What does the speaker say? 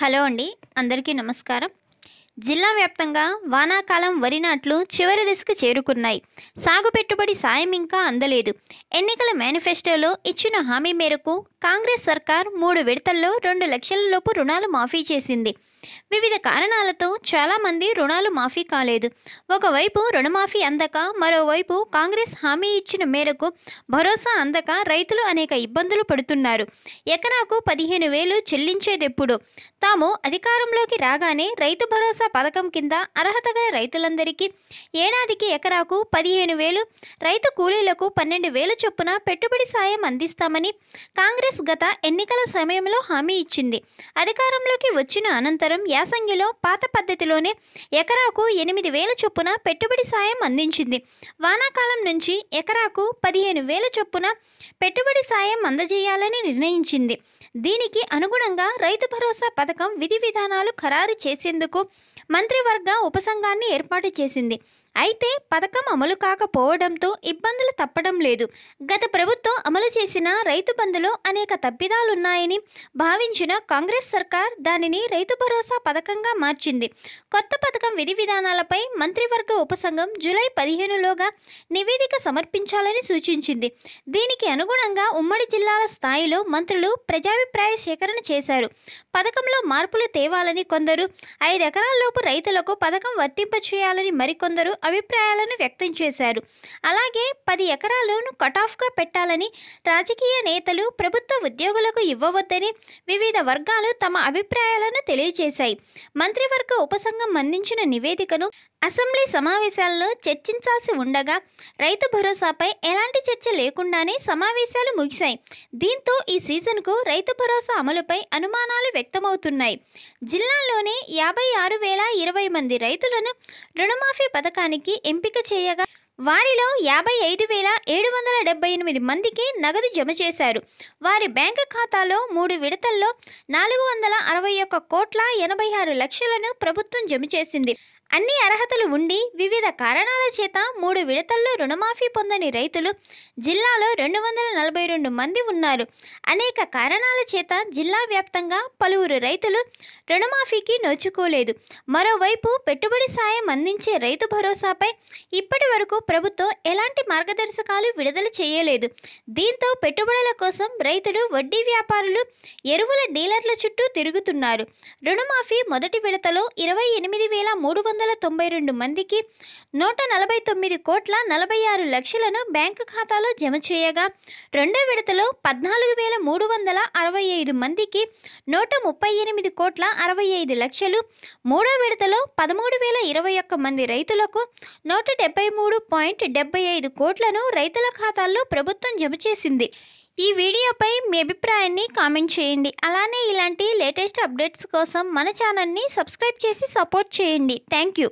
Hello అండి అందరికీ నమస్కారం. జిల్లా వ్యాప్తంగా వానాకాలం వరి నాట్లు చివరి దశకు చేరుకున్నాయి. సాగు పెట్టుబడి సాయం ఇంకా అందలేదు. ఎన్నికల మేనిఫెస్టోలో ఇచ్చిన హామీ మేరకు కాంగ్రెస్ సర్కార్ మూడు విడతల్లో రెండు లక్షల లోపు రుణాలు మాఫీ చేసింది. వివిధ కారణాలతో చాలామంది రుణాలు మాఫీ కాలేదు. ఒకవైపు రుణమాఫీ అందక మరోవైపు కాంగ్రెస్ హామీ ఇచ్చిన మేరకు భరోసా అందక రైతులు అనేక ఇబ్బందులు పడుతున్నారు. ఎకరాకు పదిహేను వేలు చెల్లించేదెప్పుడు? తాము అధికారంలోకి రాగానే రైతు భరోసా పథకం కింద అర్హత గల రైతులందరికీ ఏడాదికి ఎకరాకు పదిహేను వేలు రైతు కూలీలకు పన్నెండు వేల చొప్పున పెట్టుబడి సాయం అందిస్తామని కాంగ్రెస్ గత ఎన్నికల సమయంలో హామీ ఇచ్చింది. అధికారంలోకి వచ్చిన అనంతరం యాసంగిలో పాత పద్ధతిలోనే ఎకరాకు ఎనిమిది వేల చొప్పున పెట్టుబడి సాయం అందించింది. వానాకాలం నుంచి ఎకరాకు పదిహేను వేల చొప్పున పెట్టుబడి సాయం అందజేయాలని నిర్ణయించింది. దీనికి అనుగుణంగా రైతు భరోసా పథకం విధి విధానాలు ఖరారు చేసేందుకు మంత్రివర్గ ఉపసంఘాన్ని ఏర్పాటు చేసింది. అయితే పథకం అమలు కాకపోవడంతో ఇబ్బందులు తప్పడం లేదు. గత ప్రభుత్వం అమలు చేసిన రైతు బంధులో అనేక తప్పిదాలున్నాయని భావించిన కాంగ్రెస్ సర్కార్ దానిని రైతు భరోసా పథకంగా మార్చింది. కొత్త పథకం విధి విధానాలపై మంత్రివర్గ ఉపసంఘం జూలై పదిహేనులోగా నివేదిక సమర్పించాలని సూచించింది. దీనికి అనుగుణంగా ఉమ్మడి జిల్లాల స్థాయిలో మంత్రులు ప్రజాభిప్రాయ సేకరణ చేశారు. పథకంలో మార్పులు తేవాలని కొందరు ఐదు ఎకరాల్లోపు రైతులకు పథకం వర్తింపచేయాలని మరికొందరు అభిప్రాయాలను వ్యక్తం చేశారు. అలాగే పది ఎకరాలను కటాఫ్గా పెట్టాలని రాజకీయ నేతలు ప్రభుత్వ ఉద్యోగులకు ఇవ్వవద్దని వివిధ వర్గాలు తమ అభిప్రాయాలను తెలియజేశాయి. మంత్రివర్గ ఉపసంఘం అందించిన నివేదికను అసెంబ్లీ సమావేశాల్లో చర్చించాల్సి ఉండగా రైతు భరోసాపై ఎలాంటి చర్చ లేకుండానే సమావేశాలు ముగిశాయి. దీంతో ఈ సీజన్కు రైతు భరోసా అమలుపై అనుమానాలు వ్యక్తమవుతున్నాయి. జిల్లాలోనే యాభై ఆరు వేల ఇరవై మంది రైతులను రుణమాఫీ పథకానికి ఎంపిక చేయగా వారిలో యాభై ఐదు వేల ఏడు వందల డెబ్బై ఎనిమిది మందికి నగదు జమ చేశారు. వారి బ్యాంకు ఖాతాలో మూడు విడతల్లో నాలుగు వందల అరవై ఒక్క కోట్ల ఎనభై ఆరు లక్షలను ప్రభుత్వం జమ చేసింది. అన్ని అర్హతలు ఉండి వివిధ కారణాల చేత మూడు విడతల్లో రుణమాఫీ పొందని రైతులు జిల్లాలో రెండు వందల నలభై రెండు మంది ఉన్నారు. అనేక కారణాల చేత జిల్లా వ్యాప్తంగా పలువురు రైతులు రుణమాఫీకి నోచుకోలేదు. మరోవైపు పెట్టుబడి సాయం అందించే రైతు భరోసాపై ఇప్పటి వరకు ప్రభుత్వం ఎలాంటి మార్గదర్శకాలు విడుదల చేయలేదు. దీంతో పెట్టుబడుల కోసం రైతులు వడ్డీ వ్యాపారులు ఎరువుల డీలర్ల చుట్టూ తిరుగుతున్నారు. రుణమాఫీ మొదటి విడతలో ఇరవై ఎనిమిది వేల మూడు వందల తొంభై రెండు మందికి నూట నలభై తొమ్మిది కోట్ల నలభై ఆరు లక్షలను బ్యాంకు ఖాతాలో జమ చేయగా రెండో విడతలో పద్నాలుగు వేల మూడు వందల అరవై ఐదు మందికి నూట ముప్పై ఎనిమిది కోట్ల అరవై ఐదు లక్షలు మూడో విడతలో పదమూడు వేల ఇరవై ఒక్క మంది రైతులకు నూట డెబ్బై మూడు పాయింట్ డెబ్బై ఐదు కోట్లను రైతుల ఖాతాల్లో ప్రభుత్వం జమ చేసింది. ఈ వీడియోపై మీ అభిప్రాయాన్ని కామెంట్ చేయండి. అలానే ఇలాంటి లేటెస్ట్ అప్డేట్స్ కోసం మన ఛానల్ని సబ్స్క్రైబ్ చేసి సపోర్ట్ చేయండి. Thank you